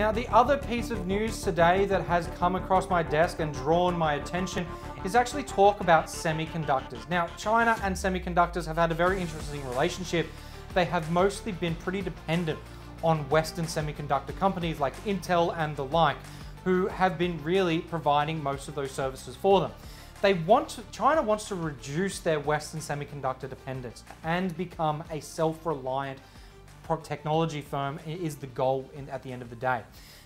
Now, the other piece of news today that has come across my desk and drawn my attention is actually talk about semiconductors. Now, China and semiconductors have had a very interesting relationship. They have mostly been pretty dependent on Western semiconductor companies like Intel and the like, who have been really providing most of those services for them. They want to, China wants to reduce their Western semiconductor dependence and become a self-reliant technology firm is the goal in, at the end of the day.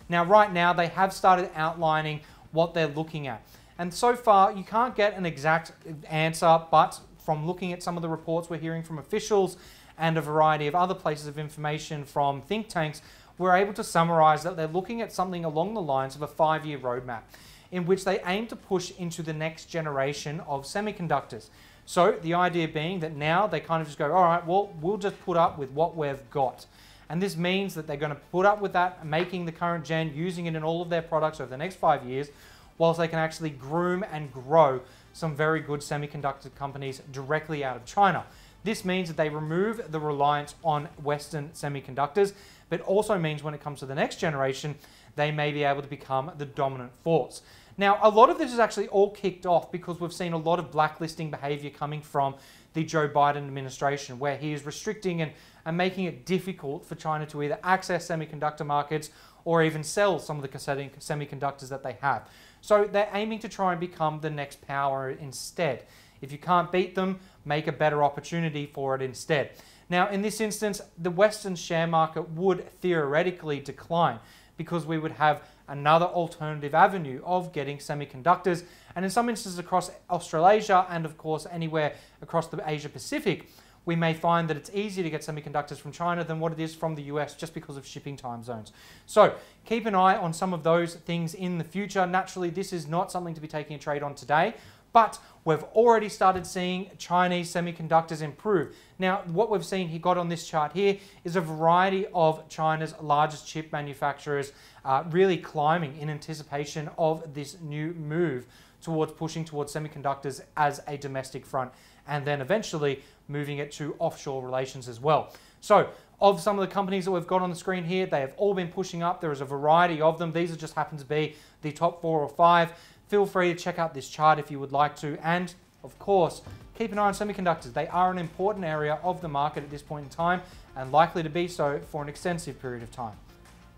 Now, right now, they have started outlining what they're looking at. And so far, you can't get an exact answer, but from looking at some of the reports we're hearing from officials and a variety of other places of information from think tanks, we're able to summarize that they're looking at something along the lines of a five year roadmap in which they aim to push into the next generation of semiconductors. So the idea being that now they kind of just go, all right, well, we'll just put up with what we've got. And this means that they're going to put up with that, making the current gen, using it in all of their products over the next five years, whilst they can actually groom and grow some very good semiconductor companies directly out of China. This means that they remove the reliance on Western semiconductors, but also means when it comes to the next generation, they may be able to become the dominant force. Now, a lot of this is actually all kicked off because we've seen a lot of blacklisting behavior coming from the Joe Biden administration, where he is restricting and, and making it difficult for China to either access semiconductor markets or even sell some of the semiconductors that they have. So they're aiming to try and become the next power instead. If you can't beat them, make a better opportunity for it instead. Now, in this instance, the Western share market would theoretically decline because we would have another alternative avenue of getting semiconductors. And in some instances across Australasia and of course anywhere across the Asia Pacific, we may find that it's easier to get semiconductors from China than what it is from the US just because of shipping time zones. So keep an eye on some of those things in the future. Naturally, this is not something to be taking a trade on today, but we've already started seeing Chinese semiconductors improve. Now, what we've seen he got on this chart here is a variety of China's largest chip manufacturers uh, really climbing in anticipation of this new move towards pushing towards semiconductors as a domestic front and then eventually moving it to offshore relations as well. So of some of the companies that we've got on the screen here, they have all been pushing up. There is a variety of them. These are just happen to be the top four or five. Feel free to check out this chart if you would like to. And of course, keep an eye on semiconductors. They are an important area of the market at this point in time and likely to be so for an extensive period of time.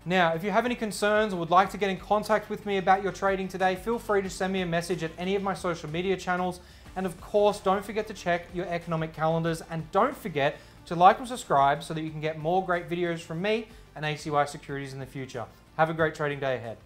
Now, if you have any concerns or would like to get in contact with me about your trading today, feel free to send me a message at any of my social media channels. And of course, don't forget to check your economic calendars and don't forget to like and subscribe so that you can get more great videos from me and ACY Securities in the future. Have a great trading day ahead.